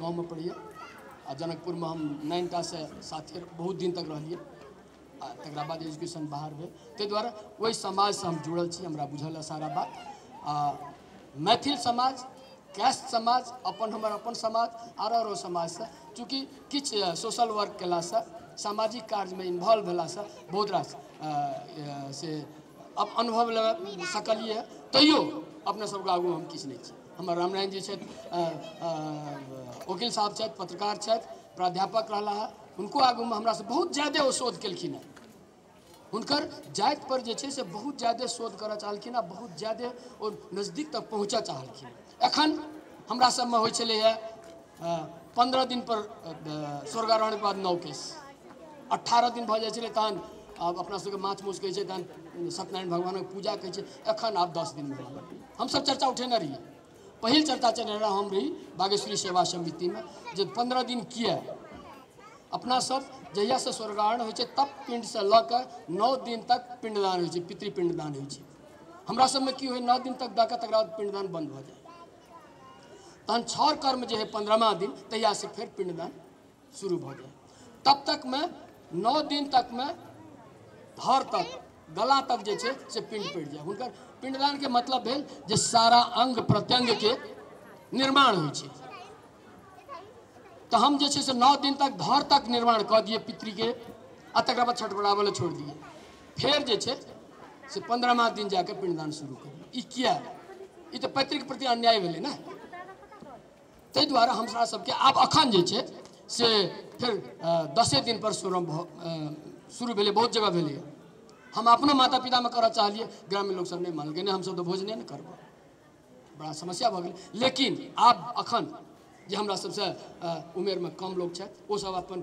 गाँवमे पढ़िए आ, जनकपुर में हम नाइनटा से साथी बहुत दिन तक रहिए आ, तकरा बाद एजुकेशन बाहर भेल। ताहि दुआरे ओहि समाजसँ हम जुड़ल छी, हमरा बुझल है सारा बात। आ, मैथिल समाज, कैस्ट समाज, अपन हमर अपन समाज, आर आरो समाजसँ चूँकि किछु सोशल वर्क कयलासँ सामाजिक कार्यमे इन्वॉल्व भेलासँ बहुत रास से अब अनुभव ले सकलिए तैयो अपना सबके आगू हम किछु नहि हमर रामनारायण जी वकील साहब पत्रकार प्राध्यापक रहला है हुनको आगूमे हमरासँ बहुत ज्यादे ओ शोध केलखिन हेँ। हुनकर जाति पर जे से बहुत ज्यादे शोध करऽ चाहलखिन आ बहुत ज्यादे ओ नज़दीक तक पहुँचऽ चाहलखिन एखन होइ छलैए पंद्रह दिन पर स्वर्गारोहणके बाद नौ केस। अट्ठारह दिन जाइ छलै तहन आब अपना सबके माछ मौस कहै छै, तहन सत्यनारायण भगवानक पूजा कहै छै, एखन दस दिन भऽ गेल हमसब चर्चा उठेने रही। पहल चर्चा चलेने रहा हम रही बागेश्वरी सेवा समिति में जो पंद्रह दिन किया अपना सब जहियासँ स्वर्गारोहण होइ छै, तब पिण्डसँ लऽ कऽ नौ दिन तक छै पितृपिण्डदान होइ छै। हमरा सबमे की होइ, नओ दिन तक दऽ कऽ तकरा बाद भऽ जाय तहन छर कर्म जे है पंद्रहवा दिन, तहिया से फिर पिंडदान शुरू भऽ जाए तब तक में नौ दिन तक में धर तक गला तक जे छै से पिण्ड पड़ि जाय। हुनकर पिण्डदानके मतलब भेल जे सारा अङ्ग प्रत्यङ्गके निर्माण होइ छै। हम जे से नओ दिन तक घर तक निर्माण कऽ दिए पितृके आ तकरा बाद छठबड़ाबै लए छोड़ि दिए फेर जे छै से पंद्रहमा दिन जाके पिंडदान शुरू करिए ई किया? ई पैतृक प्रति अन्याय भेलै ने। ताहि दुआरे हमरा सबके आब अखन जे छै से फेर दसे दिन पर शुरू शुरू भेलै, बहुत जगह भेलै हम अपना माता पिता में करऽ चाहिए ग्रामीण लोक सब नहि मानलकै नहि हमसब तऽ भोजने ने करबै बड़ा समस्या भऽ गेलै। लेकिन आब अखन जे हमरा सबसँ अ, उमेरमे कम लोग छथि ओसब अपन